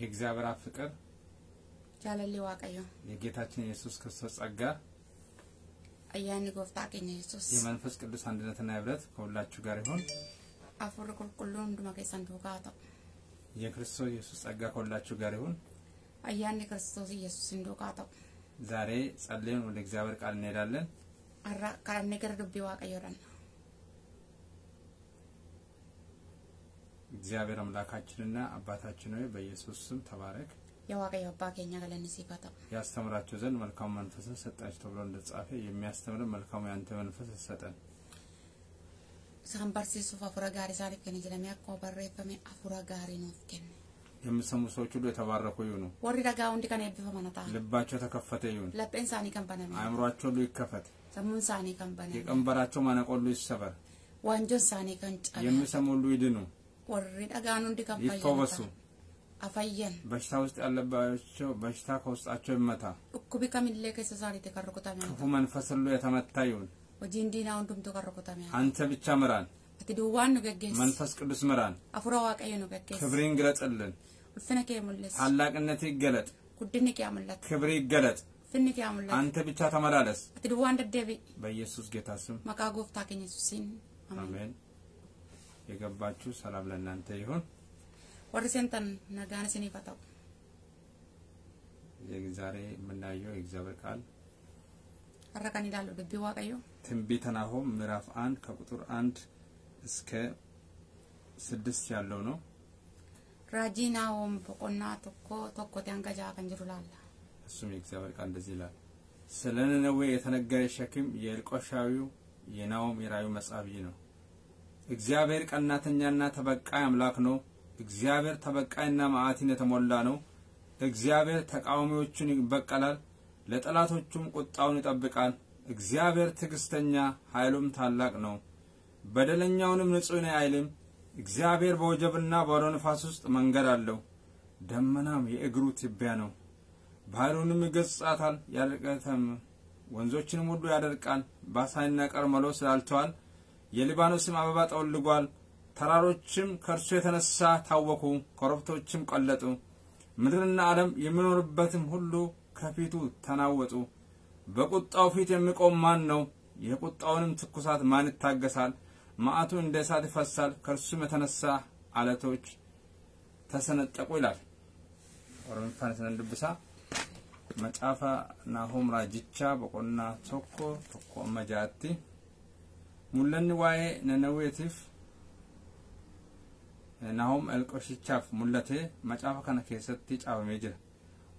የእግዚአብሔር አብ ፍቅር jaalalli waaqayyo የጌታችን የኢየሱስ ክርስቶስ ጸጋ ayyaanni gooftaa keenya yesus የመንፈስ ቅዱስ አንድነትና ህብረት ከሁላችሁ ጋር ይሁን። afurri qulqulluun hunduma keessan duukaa haa ta'u የክርስቶስ ኢየሱስ ጸጋ ከሁላችሁ ጋር ይሁን። ayyaanni kiristoos yesusin duukaa haa ta'u ዛሬ ጸልየን ወደ እግዚአብሔር ቃል እንሄዳለን። har'a kadhannee gara dubbii waaqayyoodhaan እግዚአብሔር አምላካችንና አባታችን ሆይ በኢየሱስ ስም ተባረክ። galanni siif haa ta'u ያስተምራቸው ዘንድ መልካሙ መንፈስን ሰጣችሁ ተብሎ እንደተጻፈ የሚያስተምርን መልካሙ ያንተ መንፈስ ሰጠን። isaan barsiisuuf afura gaarii isaaniif kenne jedhamee akkuma barreeffame afura gaarii nuuf kenne የሚሰሙ ሰዎች ሁሉ የተባረኩ ይሁኑ። hundi kan eebbifaman haa ta'an ልባቸው ተከፈተ ይሁን። isaanii kan baname አእምሯቸው ሁሉ ይከፈት። isaanii kan baname የቀንበራቸው ማነቆ ሁሉ ይሰበር። isaanii kan cabe የሚሰሙ ሁሉ ይድኑ፣ dhagaan hundi kan ይፈወሱ። afayyan በሽታ ውስጥ ያለባቸው በሽታ ከውስጣቸው ይመታ። keessa isaaniitti kan rukutame haa ክፉ መንፈስ ሁሉ የተመታ ይሁን። kan rukutame haa ta'u አንተ ብቻ ምራን፣ duwwaan nu geggeessi መንፈስ ቅዱስ ምራን፣ waaqayyo nu geggeessi ክብርን ግለጽልን፣ kee mul'isi ታላቅነት ይገለጥ፣ kee mul'atu ክብር ይገለጥ። kee mul'atu አንተ ብቻ ተመላለስ። duwwaan deddeebi'i በኢየሱስ ጌታ ስም keenya yesuusiin ameen አሜን። የገባችሁ ሰላም ለእናንተ ይሁን። seentan nagaan isiniif haa ta'u ዛሬ የምናየው የእግዚአብሔር ቃል kan ilaallu dubbii waaqayyo ትንቢተ ናሆም ምዕራፍ አንድ ከቁጥር አንድ እስከ ስድስት ያለው ነው። boqonnaa tokko tokkotti hanga ja'a kan jiru laalla እሱም የእግዚአብሔር ቃል እንደዚህ ይላል። ስለ ነነዌ የተነገረ ሸክም የኤልቆሻዊው የናሆም የራእዩ መጽሐፍ ነው። እግዚአብሔር ቀናተኛና ተበቃይ አምላክ ነው። እግዚአብሔር ተበቃይና መዓትን የተሞላ ነው። እግዚአብሔር ተቃዋሚዎቹን ይበቀላል፣ ለጠላቶቹም ቁጣውን ይጠብቃል። እግዚአብሔር ትዕግስተኛ ኃይሉም ታላቅ ነው። በደለኛውንም ንጹሕ ነው አይልም። እግዚአብሔር በወጀብና በአውሎ ነፋስ ውስጥ መንገድ አለው፣ ደመናም የእግሩ ትቢያ ነው። ባህሩንም ይገሥጻታል፣ ያደርቃትም ወንዞችንም ሁሉ ያደርቃል። ባሳንና ቀርሜሎስ ላልተዋል፣ የሊባኖስም አበባ ጠውልጓል። ተራሮችም ከእርሱ የተነሳ ታወኩ፣ ኮረብቶችም ቀለጡ። ምድርና ዓለም የሚኖርበትም ሁሉ ከፊቱ ተናወጡ። በቁጣው ፊት የሚቆም ማን ነው? የቁጣውንም ትኩሳት ማን ይታገሳል? መዓቱ እንደ እሳት ይፈሳል፣ ከእርሱም የተነሳ አለቶች ተሰነጠቁ ይላል። ኦሮሚፋን ስነንድብሳ መጫፋ ናሆም ራጅቻ በቆና ቶኮ ቶኮ አመጃቲ mul'anni waa'ee nanaweetiif naahum elqoshichaaf mul'atee macaafa kana keessatti caafamee jira.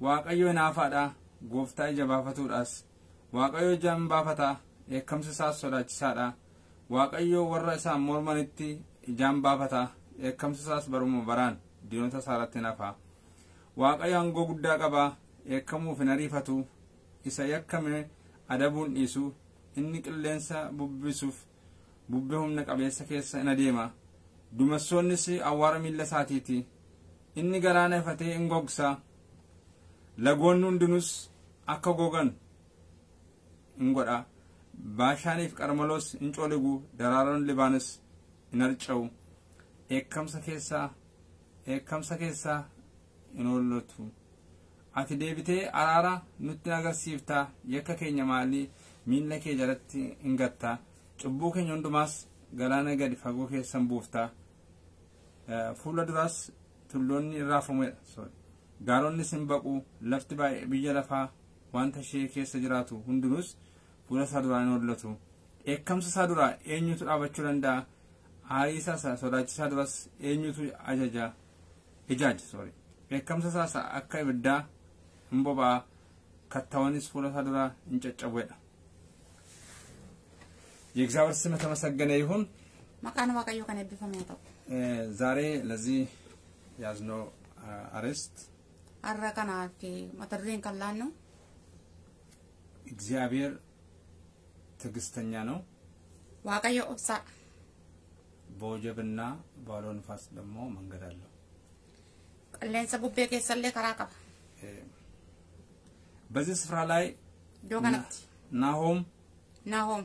Waaqayyo hinaafaadha gooftaa ija baafatuudhaas. Waaqayyo ijaan baafataa eekamsi isaas sodaachisaadha waaqayyo warra isaan mormanitti ijaan baafataa eekamsi isaas baruma baraan diinota isaarratti nafaa. Waaqayyo hangoo guddaa qabaa eekkamuuf hin ariifatu isa yakkame adabuun dhiisu inni qilleensa bubbisuuf bubbee humna qabeessa keessa in adeema duumessoonnis awwaara miilla isaatiiti inni galaana ifatee in gogsa lagoonni hundinus akka gogan in godha baashaaniif qarmeloos in coligu daraaroon libaanos in harca'u eekkamsa keessaa eekkamsa keessaa in hollatu ati deebitee araara nutti agarsiiftaa yakka keenya maalii miilla kee jalatti in gattaa cubbuu keenya hundumaas galaana gadi fagoo keessan buuftaa fuula duraas tulloonni irraafamu gaaronnis hin baqu lafti baay'ee biyya lafaa wanta ishee keessa jiraatu hundinuus fuula isaa duraa hin hollatu eekkamsa isaa duraa eenyutu dhaabachuu danda'a aarii isaa sodaachisaa duras eenyutu ajaja ijaaja sorry eekkamsa isaa akka ibiddaa hin boba'a kattaawwanis fuula isaa duraa hin caccabuedha የእግዚአብሔር ስም የተመሰገነ ይሁን። haa ta'u ዛሬ ለዚህ ያዝነው አርዕስት mata dureen kan laannu እግዚአብሔር ትዕግስተኛ ነው፣ waaqayyo obsaadha በወጀብና በአውሎ ንፋስ ደግሞ መንገድ አለው። bubbee keessallee karaa qaba በዚህ ስፍራ ላይ ናሆም naahoom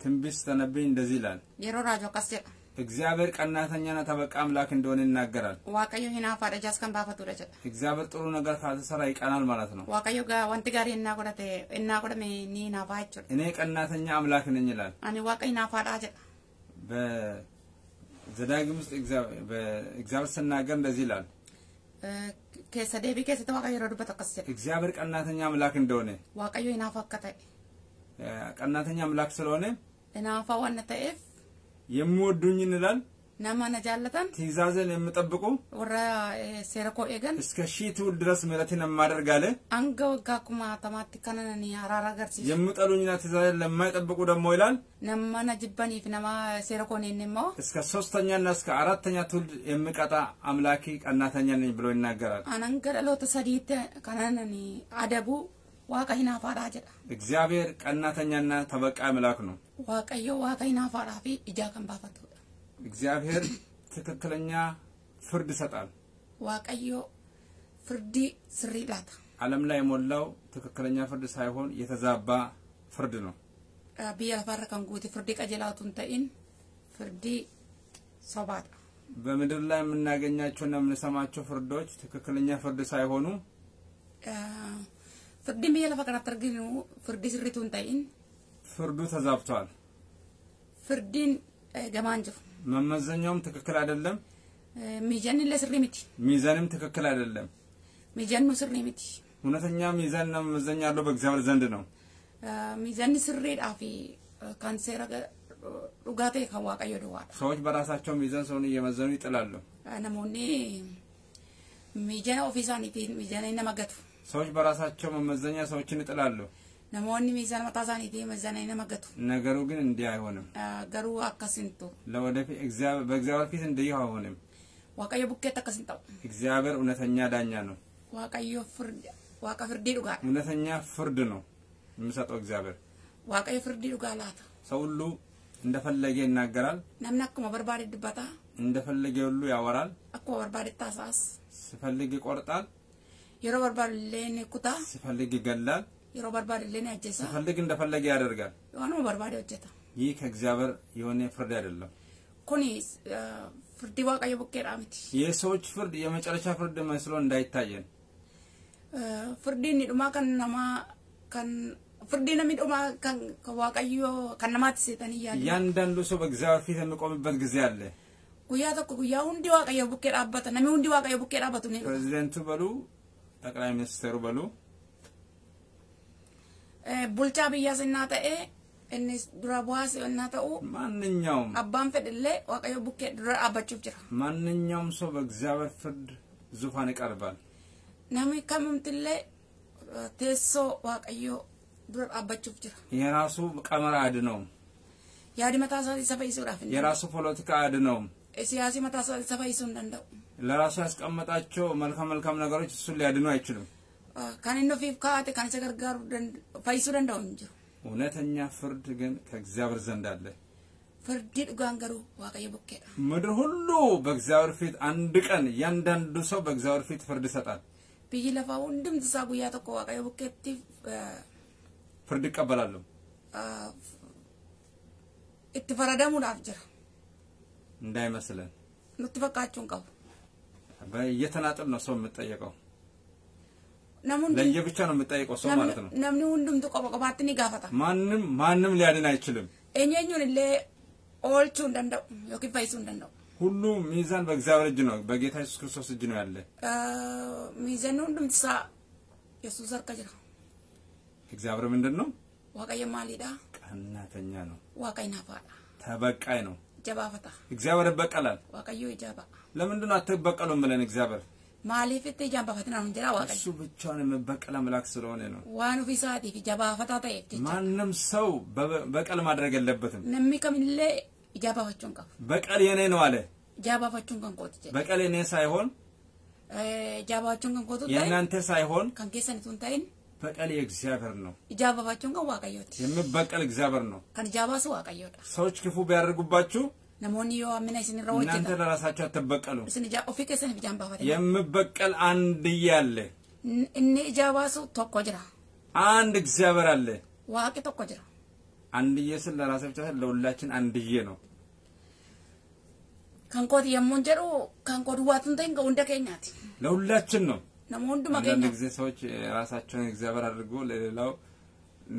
ትንቢት ስተነብይ እንደዚህ ይላል፣ raaju akkas jedha እግዚአብሔር ቀናተኛና ተበቃ አምላክ እንደሆነ ይናገራል። waaqayyo hinaafaadha jaas kan baafatudha jedha እግዚአብሔር ጥሩ ነገር ካልተሰራ ይቀናል ማለት ነው። gaarii innaa godhate innaa godhame ni hinaafaa jechuudha እኔ ቀናተኛ አምላክ ነኝ ይላል። ani waaqa hinaafaadhaa jedha በዘዳግም ውስጥ እግዚአብሔር ስናገር እንደዚህ ይላል። Eh, waaqayyo yeroo dubbatu akkas jedha እግዚአብሔር ቀናተኛ አምላክ እንደሆነ ta'e እ፣ ቀናተኛ አምላክ ስለሆነ hinaafaa waan ta'eef ይላል nama na jaallatan ትእዛዝን eh, seera koo eegan እስከ ሺህ ትውልድ ድረስ ምሕረትን የማደርግ አለ። hanga waggaa kumaatamaatti kana nani araara agarsiisu የሚጠሉኝና ትእዛዝን ለማይጠብቁ ደግሞ ይላል nama seera koo hin immoo እስከ ሶስተኛና እስከ አራተኛ ትውልድ የሚቀጣ አምላኪ ቀናተኛ ነኝ ብሎ ይናገራል። an hanga dhaloota sadiitti kana waaqa hinaafaadhaa jedha እግዚአብሔር ቀናተኛና ተበቃ አምላክ ነው። waaqa hinaafaadhaa fi ijaa kan baafatudha እግዚአብሔር ትክክለኛ ፍርድ ይሰጣል። waaqayyo firdii sirrii laata ዓለም ላይ የሞላው ትክክለኛ ፍርድ ሳይሆን የተዛባ ፍርድ ነው። Uh, kan guute firdii qajeelaatu hin ta'in firdii sobaadha በምድር ላይ የምናገኛቸውና የምንሰማቸው ፍርዶች ትክክለኛ ፍርድ ሳይሆኑ Uh, lafa kanatti arginu firdii sirriitu hin ta'in ፍርዱ ተዛብቷል። eh, gamaan jiru መመዘኛውም ትክክል አይደለም፣ Eh, illee sirrii miti ሚዛንም ትክክል አይደለም። miijannu sirrii miti እውነተኛ ሚዛንና መመዘኛ ያለው በእግዚአብሔር ዘንድ ነው። Uh, uh, seera ga- dhugaa ta'e kan waaqayyo duwwaadha ሰዎች በራሳቸው ሚዛን ሰውን እየመዘኑ ይጥላሉ። Uh, namoonni miijana ofii isaaniitiin ሰዎች በራሳቸው መመዘኛ ሰዎችን ይጥላሉ። namoonni miizana mataa isaaniitiin miizana hin nama gatu ነገሩ ግን እንዲህ አይሆንም። Uh, hin ta'u ለወደፊት እግዚአብሔር- በእግዚአብሔር ፊት እንዲህ አይሆንም። akkas hin ta'u እግዚአብሔር እውነተኛ ዳኛ ነው። waaqayyo firdi waaqa firdii dhugaadha እውነተኛ ፍርድ ነው የሚሰጠው እግዚአብሔር። waaqayyo firdii dhugaa laata ሰው ሁሉ እንደፈለገ ይናገራል፣ akkuma barbaade dubbataa እንደፈለገ ሁሉ ያወራል፣ akkuma barbaade taasaas ሲፈልግ ይቆርጣል፣ yeroo barbaade illee ni kutaa ይገላል፣ yeroo barbaade illee ni ajjeesa እንደፈለገ ያደርጋል። waanuma barbaade hojjeta ይህ ከእግዚአብሔር የሆነ ፍርድ አይደለም። uh, firdii waaqayyo bukkeedhaa miti የሰዎች ፍርድ የመጨረሻ ፍርድ መስሎ እንዳይታየን Uh, firdii namni dhumaa kan kan waaqayyo kan namaatti seetanii yaadu እያንዳንዱ ሰው በእግዚአብሔር ፊት የሚቆምበት ጊዜ አለ። guyyaa hundi waaqayyo bukkee dhaabbata namni hundi waaqayyo bukkee dhaabbatu ni dhufa ፕሬዚደንቱ በሉ ጠቅላይ ሚኒስትሩ በሉ Eh, innaa ta'e innis dura bu'aas innaa ta'u ማንኛውም abbaan fedhillee waaqayyo bukkee dura dhaabbachuuf jira ማንኛውም ሰው በእግዚአብሔር ፍርድ ዙፋን ይቀርባል። kamumtillee uh, teessoo waaqayyo dura dhaabbachuuf jira የራሱ ቀመር isaa isa fayyisuudhaaf hin የራሱ ፖለቲካ አያድነውም። danda'u. siyaasii mataa isaa ለራሱ ያስቀመጣቸው መልካም መልካም ነገሮች እሱን ሊያድኑ Uh, kaa'ate kan isa gargaaru dand- fayyisuu danda'u hin jiru እውነተኛ ፍርድ ግን ከእግዚአብሔር ዘንድ አለ። firdii dhugaan garuu waaqayyo bukkeedha ምድር ሁሉ በእግዚአብሔር ፊት አንድ ቀን እያንዳንዱ ሰው በእግዚአብሔር ፊት ፍርድ ይሰጣል፣ lafaa hundumti isaa guyyaa tokko waaqayyo bukkeetti uh, ፍርድ ይቀበላሉ። uh, faradamuudhaaf jira እንዳይመስለን nutti fakkaachuu በየተናጠል ነው ሰው የምጠየቀው። ለየብቻ ነው የምጠየቀው ሰው ማለት ነው። qoba qobaatti ni gaafata ማንም ማንም ሊያድን አይችልም። oolchuu hin danda'u yookiin fayyisuu hin danda'u ሁሉ ሚዛን በእግዚአብሔር እጅ ነው፣ በጌታ ኢየሱስ ክርስቶስ እጅ ነው ያለ። Uh, miizanni hundumti isaa yesuus harka jira እግዚአብሔር ምንድን ነው? waaqayyo maaliidha ቀናተኛ ነው፣ waaqa hinaafaadha ተበቃይ ነው። jabaafata እግዚአብሔር ይበቀላል። waaqayyo ijaaba ለምንድን ነው አትበቀሉም ብለን እግዚአብሔር maaliif itti ijaabafatina nun jira እሱ ብቻውን የሚበቀል አምላክ ስለሆነ ነው። isaatiif ijaabafataa ta'eef jecha ማንም ሰው በቀል ማድረግ የለበትም። namni kamillee ijaabafachuun qabu በቀል የኔ ነው አለ። kooti jedhe በቀል የኔ ሳይሆን Eh, kootu ta'e የእናንተ ሳይሆን hin ta'in በቀል የእግዚአብሔር ነው። ijaabafachuun kan waaqayyooti የሚበቀል እግዚአብሔር ነው። ijaabaasu waaqayyoodha ሰዎች ክፉ ቢያደርጉባችሁ namoonni yoo hammina isinirra እናንተ hojjetan ለራሳችሁ አትበቀሉ። ija- ofii keessaniif ijaabafatina የሚበቀል አንድዬ አለ። inni ijaabaasu tokko jira አንድ እግዚአብሔር አለ። tokko jira አንድዬ ስል ለራሴ ብቻ ለሁላችን አንድዬ ነው። koo duwwaatu hin ta'in hunda keenyaati ለሁላችን ነው። አንዳንድ ጊዜ ሰዎች ራሳቸውን እግዚአብሔር አድርጎ ለሌላው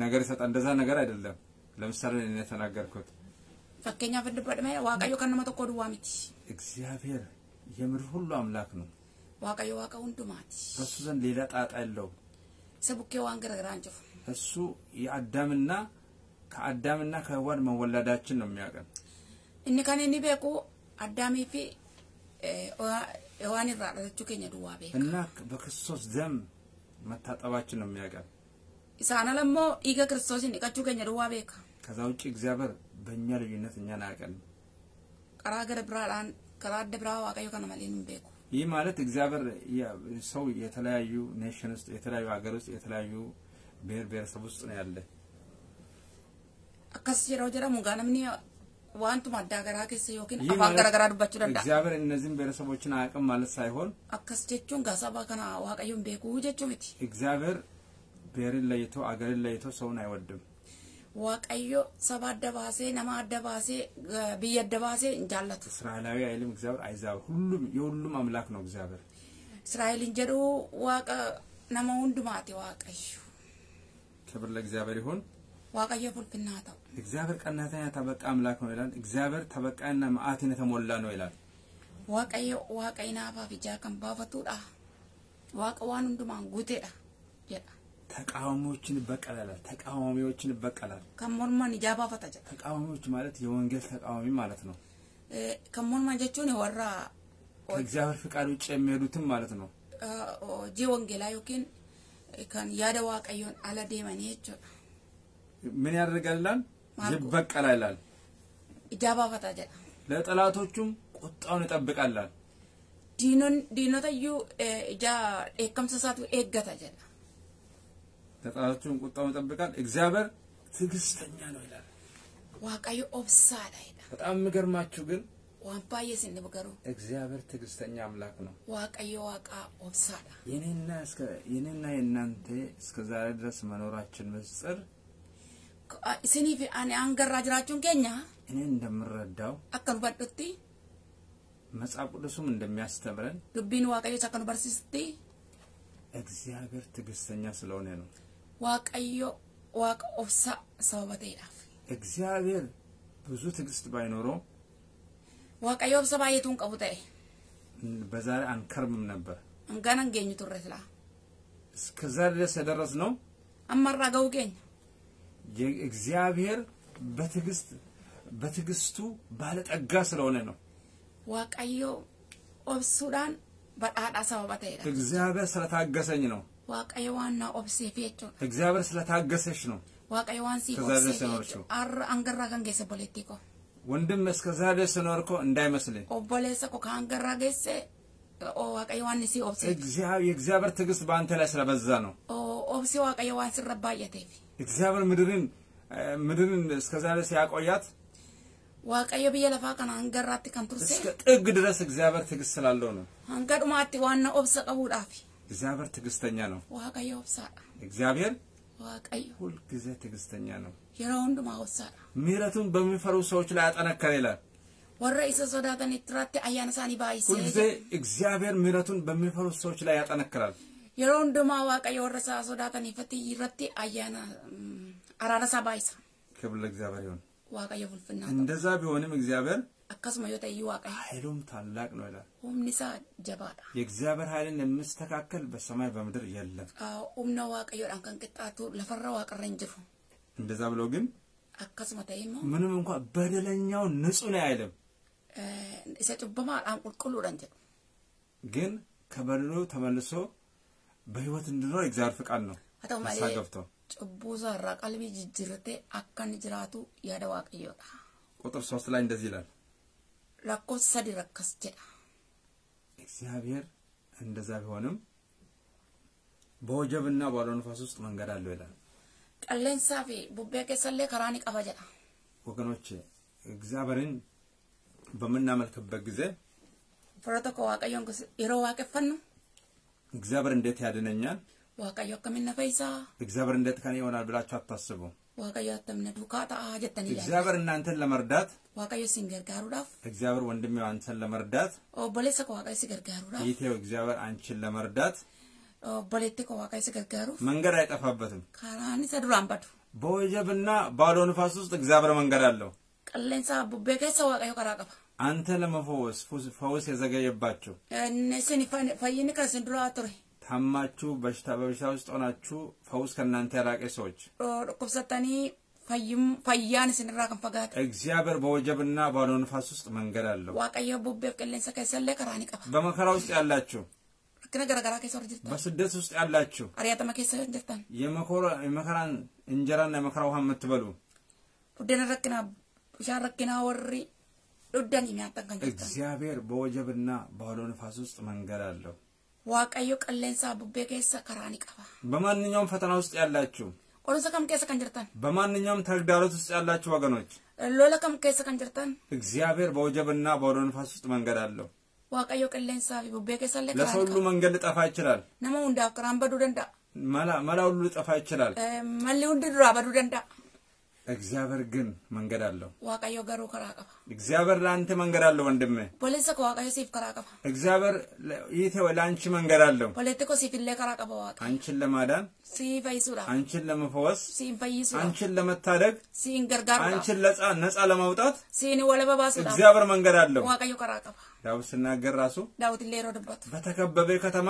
ነገር ይሰጣል። እንደዛ ነገር አይደለም። ለምሳሌ እኔ የተናገርኩት dubbadhame waaqayyo kan nama tokkoo duwwaa miti እግዚአብሔር የምድር ሁሉ አምላክ ነው። waaqayyo waaqa hundumaati በሱ ዘንድ ሌላ ጣጣ waan garaagaraa hin jiru እሱ የአዳምና ከአዳምና ከሔዋን መወለዳችን ነው የሚያውቀን። kan inni beeku addaamii fi irraa dhalachuu keenya duwwaa beeka እና በክርስቶስ ደም መታጠባችን ነው isaan ala immoo dhiiga kiristoosiin dhiqachuu keenya duwwaa beeka ከዛ ውጭ እግዚአብሔር በእኛ ልዩነት እኛን አያውቀንም። karaa adda biraa waaqayyo kana malee hin beeku ይህ ማለት እግዚአብሔር ሰው የተለያዩ ኔሽን ውስጥ የተለያዩ ሀገር ውስጥ የተለያዩ ብሔር ብሔረሰብ ውስጥ ነው ያለ። akkas yeroo jedhamu yookiin ይህ afaan ማለት garaa garaa dubbachuu danda'a እግዚአብሔር እነዚህን ብሔረሰቦችን አያውቅም ማለት ሳይሆን gaa saba kana waaqayyo hin beeku jechuu miti እግዚአብሔር ብሔርን ለይቶ አገርን ለይቶ ሰውን አይወድም። adda baasee ga- biyya adda baasee hin jaallatu እስራኤላዊ አይልም እግዚአብሔር አይዛብ ሁሉም የሁሉም አምላክ ነው እግዚአብሔር። israa'eliin jedhu waaqa nama hundumaati waaqayyo ክብር ለእግዚአብሔር ይሁን። waaqayyo fulfinnaa ta'u እግዚአብሔር ቀናተኛ ተበቃ አምላክ ነው ይላል። እግዚአብሔር ተበቃይና መዓትን የተሞላ ነው ይላል። waaqa inaafaaf ijaa kan baafatudha waaqa waan hundumaan guuteedha jedha ተቃዋሚዎችን ይበቀላል። ተቃዋሚዎችን ይበቀላል። ijaa baafata jedha ተቃዋሚዎች ማለት የወንጌል ተቃዋሚ ማለት ነው። Eh, morman jechuun warra ከእግዚአብሔር ፍቃድ ውጭ የሚሄዱትም ማለት ነው። eh, yookiin eh, kan yaada waaqayyoon ala deemanii jechuudha ምን ያደርጋል ይላል? ይበቀላል ይላል። jedha ለጠላቶቹም ቁጣውን ይጠብቃል ይላል። ijaa dheekkamsa isaatu eeggata jedha ለጠላቶቹም ቁጣውን ይጠብቃል። እግዚአብሔር ትዕግስተኛ ነው ይላል። waaqayyo obsaadha jedha በጣም የሚገርማችሁ ግን dhibu garuu እግዚአብሔር ትዕግስተኛ አምላክ ነው። obsaadha የኔና እስከ የኔና የእናንተ እስከ ዛሬ ድረስ መኖራችን ምስጢር Fi ani hangarraa jiraachuun keenya እኔ እንደምረዳው akka nu badhutti መጽሐፍ ቅዱስም እንደሚያስተምረን dubbiin waaqayyoos akka nu barsiisutti እግዚአብሔር ትዕግስተኛ ስለሆነ ነው። waaqayyo waaqa obsaa sababa ta'eedhaaf እግዚአብሔር ብዙ ትዕግስት ባይኖረው waaqayyo obsa baay'eetuun qabu ta'e በዛሬ አንከርምም ነበር። hangana hin geenyu turre silaa እስከዛ ድረስ የደረስነው ammarraa ga'uu keenya የእግዚአብሔር በትዕግስት በትዕግስቱ ባለጠጋ ስለሆነ ነው። obsuudhaan badhaadhaa sababa ta'eedha እግዚአብሔር ስለታገሰኝ ነው። waan na obseef jechuudha እግዚአብሔር ስለታገሰሽ ነው። jechuudha har'a hangarraa kan geesse obboleettii koo ወንድም እስከዛ ድረስ o waaqayyo waan si obseef እግዚአብሔር የእግዚአብሔር ትዕግስት በአንተ ላይ ስለበዛ ነው። waan sirra baay'ateef እግዚአብሔር ምድርን ምድርን እስከዛ ድረስ ያቆያት waaqayyo biyya lafaa kana hangarraatti kan turse እስከ ጥግ ድረስ እግዚአብሔር ትዕግስት ስላለው ነው። hanga dhumaatti waan na obsa qabuudhaaf እግዚአብሔር ትዕግስተኛ ነው። waaqayyo obsaadha እግዚአብሔር waaqayyo ሁልጊዜ ትዕግስተኛ ነው። yeroo hundumaa obsaadha ምሕረቱን በሚፈሩ ሰዎች ላይ ያጠነከረ ይላል። warra isa sodaatan irratti ayyaana isaanii ሁልጊዜ baay'isee እግዚአብሔር ምሕረቱን በሚፈሩ ሰዎች ላይ ያጠነክራል። yeroo hundumaa waaqayyo warra sodaataniifatti irratti ayyaana mm, araara isaa baay'isa ክብር ለእግዚአብሔር ይሁን። waaqayyo fulfinnaa እንደዛ ቢሆንም እግዚአብሔር ta'e iyyuu waaqayyo ኃይሉም ታላቅ ነው ይላል። isaa jabaadha የእግዚአብሔር ኃይልን የሚስተካከል በሰማይ በምድር የለም። Ah, waaqayyoodhaan kan qixxaatu lafarra waaqarra hin jiru እንደዛ ብሎ ግን ta'e immoo ምንም እንኳን በደለኛው ንጹሕ ነው አይልም። eh, isa cubbamaadhaan qulqulluudhaan jedhu ግን ከበደሉ ተመልሶ በህይወት እንዲኖር እግዚአብሔር ፍቃድ ነው። malee ገብቶ irraa qalbii jijjiirratee akka inni jiraatu yaada waaqayyoodha ቁጥር ሶስት ላይ እንደዚህ ይላል lakkoofsa sadi rakkas jedha እግዚአብሔር እንደዛ ቢሆንም በወጀብና በአውሎ ነፋስ ውስጥ መንገድ አለው ይላል። fi bubbee keessallee karaa ni qaba jedha ወገኖች እግዚአብሔርን በምናመልክበት ጊዜ tokko waaqayyoon gos- yeroo waaqeffannu እግዚአብሔር እንዴት ያድነኛል፣ waaqayyo akkamiin na fayyisaa እግዚአብሔር እንዴት ከኔ ይሆናል ብላችሁ አታስቡ። waaqayyo attamna duukaa ta'aa jettanii yaaddu. እግዚአብሔር እናንተን ለመርዳት waaqayyo sin gargaaruudhaaf እግዚአብሔር ወንድሜ አንተን ለመርዳት obboleessa koo waaqayyo si gargaaruudhaaf ይቴው እግዚአብሔር አንቺን ለመርዳት obboleetti koo waaqayyo si gargaaruuf መንገድ አይጠፋበትም። karaan isa duraan badu በወጀብና ባዶ ንፋስ ውስጥ እግዚአብሔር መንገድ አለው። bubbee keessa waaqayyo karaa qaba. አንተ ለመፈወስ ፈውስ የዘገየባችሁ fayyinni kan isin duraa ture ታማችሁ በሽታ በበሽታ ውስጥ ሆናችሁ ፈውስ ከእናንተ የራቀ ሰዎች fayyaan isinirraa kan fagaate እግዚአብሔር በወጀብና ባዶ ንፋስ ውስጥ መንገድ አለው። bubbeef qilleensa keessallee karaa ni qaba. በመከራ ውስጥ ያላችሁ፣ በስደት ውስጥ ያላችሁ የመከራን እንጀራና የመከራ ውሃ የምትበሉ rakkinaa bishaan rakkinaa warri kan jirtan እግዚአብሔር በወጀብና ባዶ ንፋስ ውስጥ መንገድ አለው። qilleensaa bubbee keessa karaa ni qaba. በማንኛውም ፈተና ውስጥ ያላችሁ፣ kam keessa kan jirtan በማንኛውም ተግዳሮት ውስጥ ያላችሁ ወገኖች kam keessa kan jirtan እግዚአብሔር በወጀብና ባዶ ንፋስ ውስጥ መንገድ አለው። fi bubbee keessallee karaa ለሰው ሁሉ. መንገድ ሊጠፋ ይችላል። nama hundaaf karaan baduu danda'a. መላ መላ ሁሉ ሊጠፋ ይችላል። Eh, hundi duraa baduu danda'a. እግዚአብሔር ግን መንገድ አለው። garuu karaa qaba. እግዚአብሔር ለአንተ መንገድ አለው ወንድሜ። koo waaqayyo siif karaa qaba. እግዚአብሔር ለ- ይህ ለአንቺ መንገድ አለው። koo siifillee karaa qaba waaqa. አንቺን ለማዳን፣ fayyisuudhaaf. አንቺን ለመፈወስ፣ fayyisuudhaaf. አንቺን ለመታደግ፣ gargaaruudhaaf. አንቺን ለጻ ነጻ ለማውጣት walaba baasuudhaaf. እግዚአብሔር መንገድ አለው። karaa qaba. ዳዊት ሲናገር ራሱ yeroo dubbatu. በተከበበ ከተማ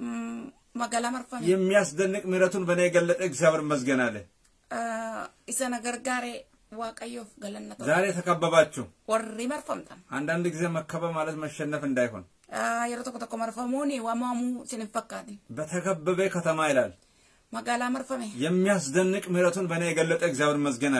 Mm, Magaalaa marfame. የሚያስደንቅ ምሕረቱን በእኔ የገለጠ እግዚአብሔር Ah, Isa gargaare waaqayyoof galanna ta'u. ዛሬ ተከበባችሁ። Warri marfamtan. አንዳንድ ጊዜ መከበብ ማለት መሸነፍ እንዳይሆን Ah, tokko marfamuun waamamuu isin hin fakkaatin. በተከበበ ከተማ ይላል Magaalaa marfame. የሚያስደንቅ ምሕረቱን በእኔ የገለጠ እግዚአብሔር ይመስገን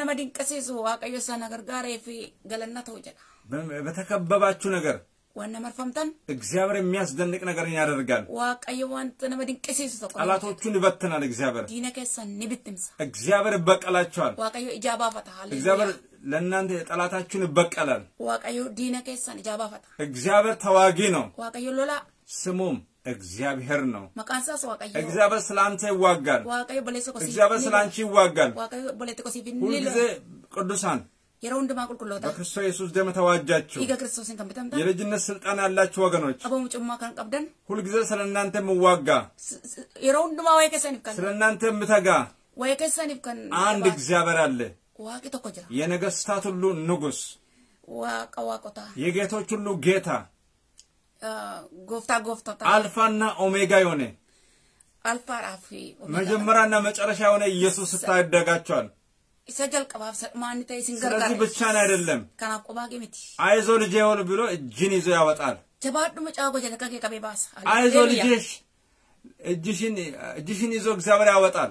nama dinqisiisu waaqayyo isa na gargaaree fi galanna ta'u jedha. በ- በተከበባችሁ ነገር Wanna marfamtan እግዚአብሔር የሚያስደንቅ ነገርን ያደርጋል። waaqayyo wanta nama dinqisiisu tokko ጠላቶቹን ይበትናል። እግዚአብሔር keessan ni bittimsa. እግዚአብሔር ይበቀላቸዋል። waaqayyo ijaa baafata. እግዚአብሔር. ለእናንተ ጠላታችሁን ይበቀላል። waaqayyo diina keessan ijaa baafata. እግዚአብሔር ተዋጊ ነው፣ waaqayyo lolaa ስሙም እግዚአብሔር ነው።. እግዚአብሔር ስለ አንተ ይዋጋል። እግዚአብሔር ስለ አንቺ ይዋጋል። ሁልጊዜ ቅዱሳን yeroo hundumaa qulqulloota በክርስቶስ ኢየሱስ ደም ተዋጃችሁ dhiiga kiristoosiin kan የልጅነት ስልጣን ያላችሁ ወገኖች qaboo mucummaa kan qabdan ሁልጊዜ ስለ እናንተ የምዋጋ yeroo hundumaa waa'ee keessaniif kan ስለ እናንተ የምተጋ waa'ee keessaniif kan አንድ እግዚአብሔር አለ። waaqi tokko jira የነገስታት ሁሉ ንጉሥ፣ waaqa waaqotaa የጌቶች ሁሉ ጌታ፣ ah, gooftaa gooftotaa አልፋና ኦሜጋ የሆነ fi omeegaadha. መጀመሪያና መጨረሻ የሆነ ኢየሱስ ስታደጋቸዋል። isa jalqabaaf isa dhumaanni ta'e isin ስለዚህ ብቻን አይደለም kanaaf qobaaqee miti አይዞ ልጄ ሆል ብሎ እጅን ይዞ ያወጣል። jala qabee baasa አይዞ ልጅሽ እጅሽን እጅሽን ይዞ እግዚአብሔር ያወጣል።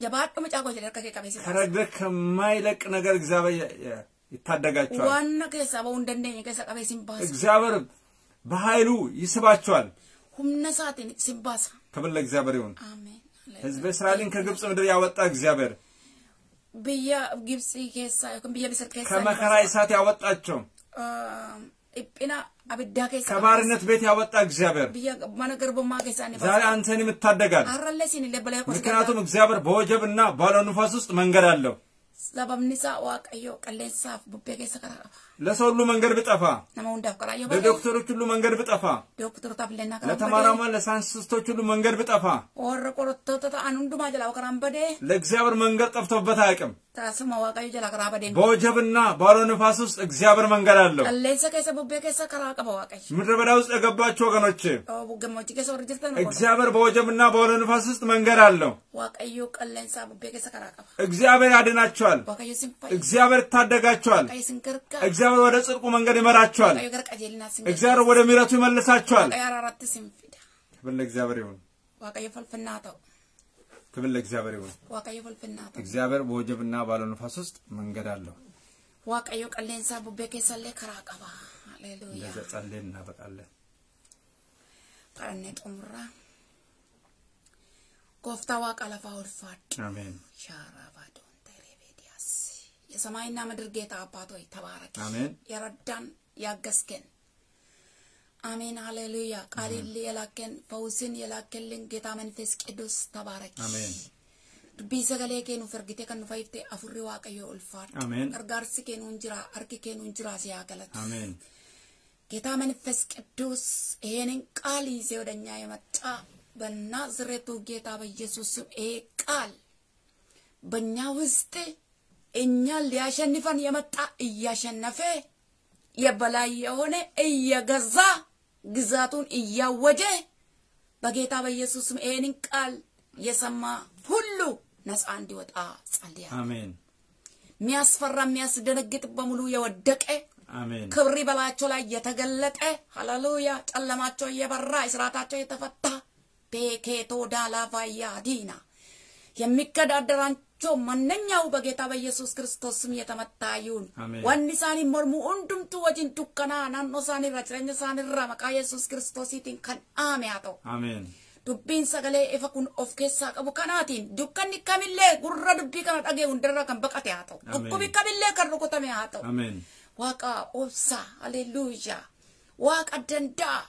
jala qabee si ከረግረግ ከማይለቅ ነገር እግዚአብሔር ይታደጋቸዋል። waan keessaa bahuu hin dandeenye keessa qabee sin baasa እግዚአብሔር በኃይሉ ይስባቸዋል። humna isaatiin sin baasa ክብር ለእግዚአብሔር ይሁን። ሕዝበ እስራኤልን ከግብፅ ምድር ያወጣ እግዚአብሔር biyya gibsii keessaa yookiin biyya misir keessaa ከመከራ እሳት ያወጣቸው ah, dhiphina abiddaa keessaa ከባርነት ቤት ያወጣ እግዚአብሔር biyya mana garbummaa keessaa ni ዛሬ har'allee isin illee balee qosa ምክንያቱም እግዚአብሔር በወጀብና ባለ ንፋስ ውስጥ መንገድ አለው። sababni isaa waaqayyo qilleensaaf bubbee keessa karaa qaba ለሰው ሁሉ መንገድ ብጠፋ፣ ለዶክተሮች ሁሉ መንገድ ብጠፋ፣ ለተመራማን ለሳይንቲስቶች ሁሉ መንገድ ብጠፋ፣ ለእግዚአብሔር መንገድ ጠፍቶበት አያውቅም። በወጀብና ባለ ንፋስ ውስጥ እግዚአብሔር መንገድ አለው። ምድረ በዳ ውስጥ የገባችሁ ወገኖች Oh, እግዚአብሔር በወጀብና ባለ ንፋስ ውስጥ መንገድ አለው። እግዚአብሔር ያድናቸዋል። እግዚአብሔር ይታደጋቸዋል። እግዚአብሔር ወደ ጽድቁ መንገድ ይመራቸዋል። እግዚአብሔር ወደ ምሕረቱ ይመልሳቸዋል። ክብር ለእግዚአብሔር ይሁን። ክብር ለእግዚአብሔር ይሁን። እግዚአብሔር በወጀብና ባለ ንፋስ ውስጥ መንገድ አለው። qilleensaa bubbee keessallee karaa qaba haleluuyaa እንደዚያ ጸልየን እናበቃለን። kadhannee xumurraa gooftaa waaqa lafaa ulfaadhu አሜን ተሬቤዲያስ የሰማይና ምድር ጌታ አባት ሆይ ተባረክ። አሜን። የረዳን ያገዝከን። አሜን። ሃሌሉያ። ቃልን የላከን ፈውስን የላከልን ጌታ መንፈስ ቅዱስ ተባረክ። አሜን። dubbii sagalee kan nu fayyifte afurri waaqayyoo ulfaadha Ameen. gargaarsi kee nuun jira harki kee nuun jira si haa galatu አሜን። ጌታ መንፈስ ቅዱስ ይሄንን ቃል ይዜ ወደ እኛ የመጣ በናዝሬቱ ጌታ በኢየሱስ ስም ይሄ ቃል በእኛ ውስጥ እኛን ሊያሸንፈን የመጣ እያሸነፈ የበላይ የሆነ እየገዛ ግዛቱን እያወጀ በጌታ በኢየሱስ ስም ይሄንን ቃል የሰማ ሁሉ ነፃ እንዲወጣ ጸልያለሁ። አሜን የሚያስፈራ የሚያስደነግጥ በሙሉ የወደቀ አሜን ክብሪ በላያቸው ላይ የተገለጠ ሃሌሉያ ጨለማቸው እየበራ እስራታቸው የተፈታ ቤኬቶ ዳላቫያ ዲና የሚገዳደራቸው ማንኛው በጌታ በኢየሱስ ክርስቶስ ስም የተመታ ይሁን። wanni isaanii mormu hundumtu wajin dukkanaa naannoo isaaniirra jireenya isaaniirra maqaa yesus kiristoosiitiin kan dhaame haa ta'u. አሜን dubbiin sagalee ifa kun of keessaa qabu kanaatiin dukkanni kamillee gurra dubbii kana dhagee hundarra kan baqate haa ta'u. Ameen. Dhukkubi kamillee kan rukutame haa ta'u. አሜን waaqa obsaa haleluuyaa waaqa danda'a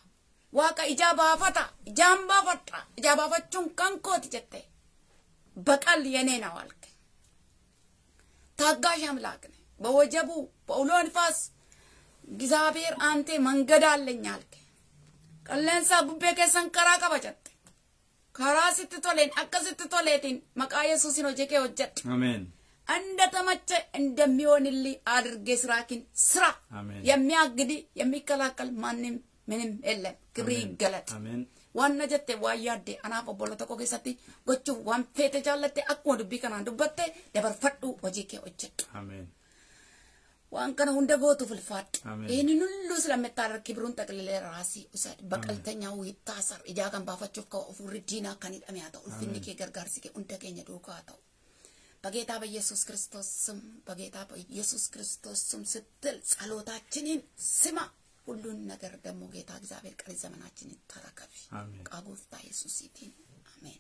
waaqa ijaa baafata ijaan baafadha ijaa baafachuun kan kooti jette በቀል የኔ ነው አልክ ታጋሽ አምላክ ነህ በወጀቡ በአውሎ ንፋስ እግዚአብሔር አንተ መንገድ አለኝ አልክ። ቀለንሳ ቡቤ sitti toleen akka sitti toleetiin maqaa yesuusin hojii kee hojjedhu አሜን። እንደተመቸ እንደሚሆንልህ አድርጌ ስራኪን ስራ። የሚያግድ የሚከላከል ማንም ምንም የለም። አሜን። ይገለጥ። አሜን ዋና ጀቴ ዋያዴ አናፍ ኦቦሎ tokko keessatti gochuuf waan feete jaallatte akkuma dubbii kanaan dubbatte dabarfadhu hojii kee hojjedhu አሜን waan kana hunda gootuuf ulfaadhu Ameen. ይህንን ሁሉ ስለምታደርግ ክብሩን ጠቅልለህ ራስህ ውሰድ በቀልተኛው ይታሰር ijaa kan baafachuuf ka'u ofirri diinaa kan hidhame haa ta'u ulfinni kee gargaarsi kee hunda keenya duukaa haa ta'u በጌታ በኢየሱስ ክርስቶስ ስም በጌታ በኢየሱስ ክርስቶስ ስም ስትል ጸሎታችንን ስማ ሁሉን ነገር ደግሞ ጌታ እግዚአብሔር ቀሪ ዘመናችንን ተረከብ አሜን። ቃጉፍታ ኢየሱስ ይቲን አሜን።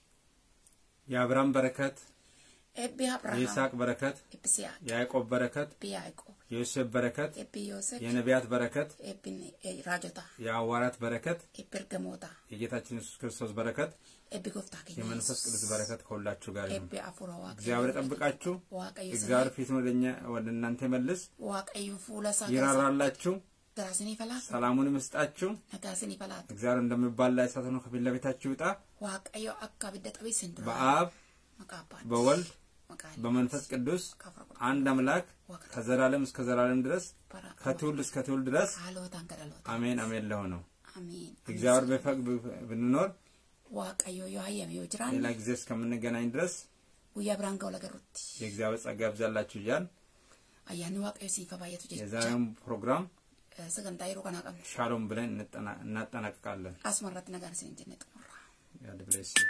የአብርሃም በረከት የይስሐቅ በረከት የያዕቆብ በረከት የዮሴፍ በረከት የነቢያት በረከት የሐዋርያት በረከት የጌታችን ኢየሱስ ክርስቶስ በረከት የመንፈስ ቅዱስ በረከት ከሁላችሁ ጋር ይሁን። እግዚአብሔር ጠብቃችሁ እግዚአብሔር ፊቱን ወደ እናንተ ይመልስ። ይራራላችሁ ገራስን ይፈላት ሰላሙን ይስጣችሁ ነጋስን ይፈላት እግዚአብሔር እንደሚባላ እሳት ሆኖ ከፊት ለፊታችሁ ይውጣ። akka abidda qabeessin dura በአብ በወልድ በመንፈስ ቅዱስ አንድ አምላክ ከዘላለም እስከ ዘላለም ድረስ ከትውልድ እስከ ትውልድ ድረስ አሜን አሜን ለሆነው። እግዚአብሔር በፈቅ ብንኖር yoo hayyame yoo ሌላ ጊዜ እስከምንገናኝ ድረስ guyyaa biraan ga'u lagarrutti የእግዚአብሔር ጸጋ ያብዛላችሁ እያል siifa baay'atu jecha የዛሬውን ፕሮግራም yeroo kanaa qabne ሻሎም ብለን እናጠናቅቃለን isin jenne xumurra God bless you.